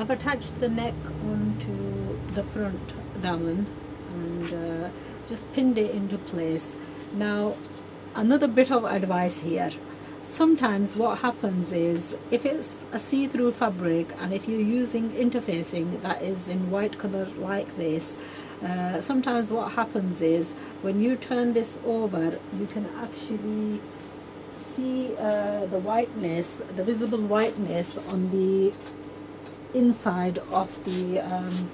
I've attached the neck onto the front down and uh, just pinned it into place. Now, another bit of advice here. Sometimes what happens is if it's a see-through fabric and if you're using interfacing that is in white color like this, uh, sometimes what happens is when you turn this over, you can actually see uh, the whiteness, the visible whiteness on the inside of the um,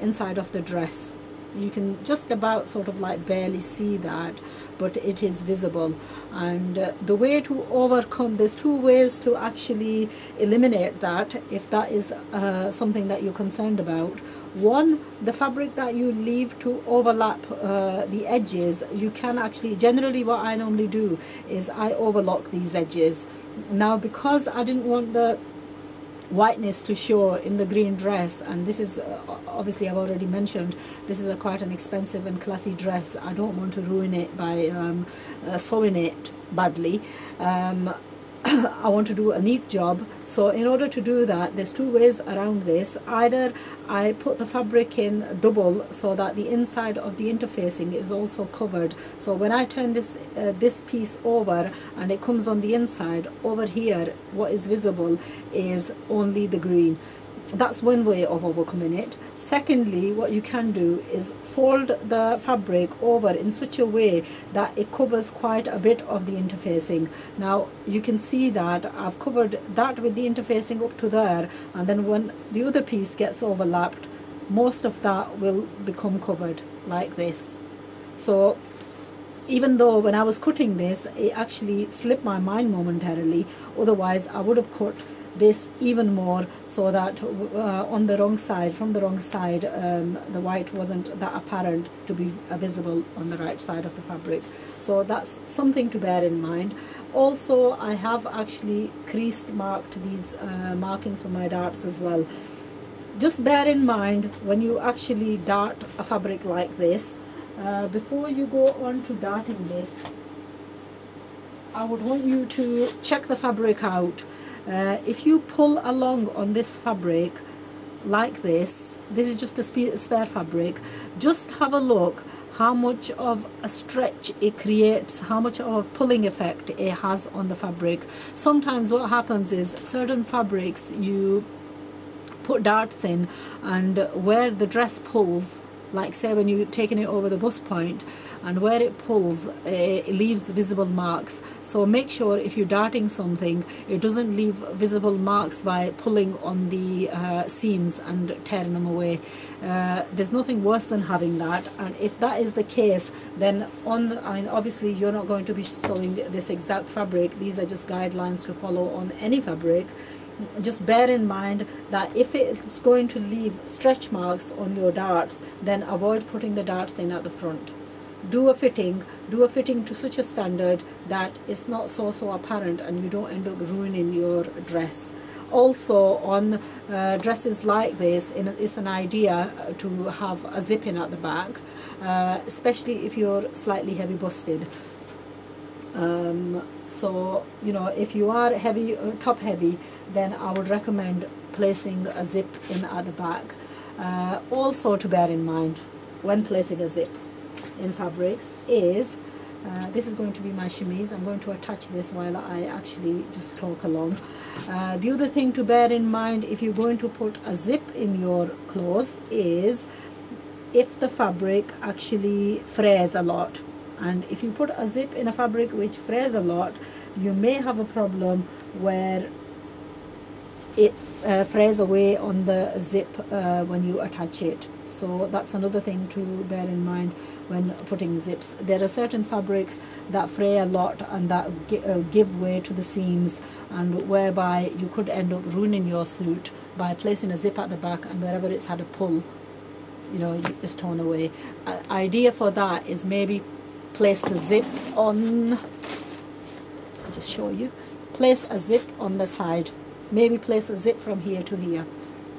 inside of the dress. You can just about sort of like barely see that but it is visible. And uh, the way to overcome there's two ways to actually eliminate that if that is uh, something that you're concerned about. One the fabric that you leave to overlap uh, the edges you can actually generally what I normally do is I overlock these edges. Now because I didn't want the whiteness to show in the green dress. And this is uh, obviously I've already mentioned this is a quite an expensive and classy dress. I don't want to ruin it by um, uh, sewing it badly. Um, I want to do a neat job. So in order to do that there's two ways around this. Either I put the fabric in double so that the inside of the interfacing is also covered. So when I turn this uh, this piece over and it comes on the inside over here what is visible is only the green that's one way of overcoming it. Secondly what you can do is fold the fabric over in such a way that it covers quite a bit of the interfacing. Now you can see that I've covered that with the interfacing up to there and then when the other piece gets overlapped most of that will become covered like this. So even though when I was cutting this it actually slipped my mind momentarily. Otherwise I would have cut this even more so that uh, on the wrong side, from the wrong side, um, the white wasn't that apparent to be visible on the right side of the fabric. So that's something to bear in mind. Also, I have actually creased marked these uh, markings for my darts as well. Just bear in mind when you actually dart a fabric like this, uh, before you go on to darting this, I would want you to check the fabric out uh, if you pull along on this fabric like this, this is just a spare fabric, just have a look how much of a stretch it creates, how much of a pulling effect it has on the fabric. Sometimes what happens is certain fabrics you put darts in and where the dress pulls, like say when you're taking it over the bust point and where it pulls uh, it leaves visible marks. So make sure if you're darting something it doesn't leave visible marks by pulling on the uh, seams and tearing them away. Uh, there's nothing worse than having that. And if that is the case then on I mean obviously you're not going to be sewing this exact fabric. These are just guidelines to follow on any fabric just bear in mind that if it's going to leave stretch marks on your darts then avoid putting the darts in at the front. Do a fitting do a fitting to such a standard that it's not so so apparent and you don't end up ruining your dress. Also on uh, dresses like this it's an idea to have a zip in at the back uh, especially if you're slightly heavy busted. Um, so you know if you are heavy uh, top heavy then I would recommend placing a zip in the back. Uh, also to bear in mind when placing a zip in fabrics is uh, this is going to be my kameez. I'm going to attach this while I actually just talk along. Uh, the other thing to bear in mind if you're going to put a zip in your clothes is if the fabric actually frays a lot. And if you put a zip in a fabric which frays a lot, you may have a problem where it uh, frays away on the zip uh, when you attach it. So that's another thing to bear in mind when putting zips. There are certain fabrics that fray a lot and that uh, give way to the seams and whereby you could end up ruining your suit by placing a zip at the back and wherever it's had a pull you know it's torn away. Uh, idea for that is maybe place the zip on I'll just show you. Place a zip on the side maybe place a zip from here to here.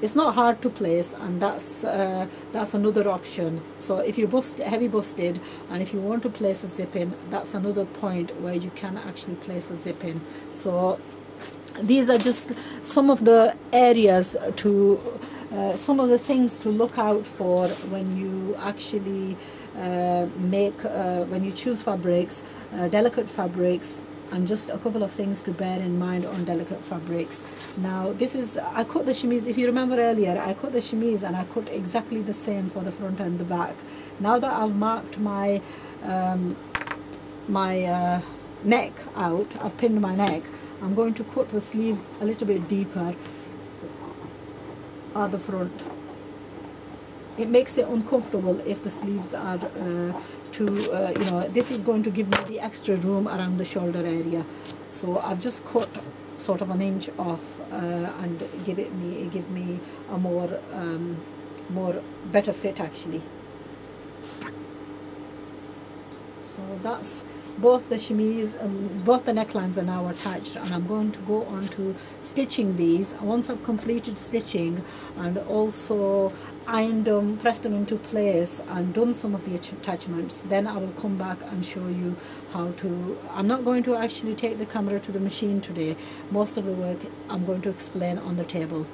It's not hard to place and that's uh, that's another option. So if you bust heavy busted and if you want to place a zip in that's another point where you can actually place a zip in. So these are just some of the areas to uh, some of the things to look out for when you actually uh, make uh, when you choose fabrics uh, delicate fabrics and just a couple of things to bear in mind on delicate fabrics. Now this is I cut the kameez if you remember earlier I cut the kameez and I cut exactly the same for the front and the back. Now that I've marked my um, my uh, neck out I've pinned my neck I'm going to cut the sleeves a little bit deeper at the front it makes it uncomfortable if the sleeves are uh, too uh, you know this is going to give me the extra room around the shoulder area. So I've just cut sort of an inch off uh, and give it me give me a more um, more better fit actually. So that's both the kameez um, both the necklines are now attached and I'm going to go on to stitching these. Once I've completed stitching and also ironed them pressed them into place and done some of the attachments then I will come back and show you how to I'm not going to actually take the camera to the machine today. Most of the work I'm going to explain on the table